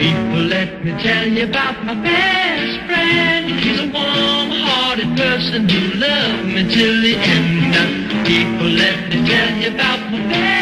People, let me tell you about my best friend. He's a warm-hearted person who loved me till the end. People, let me tell you about my best friend.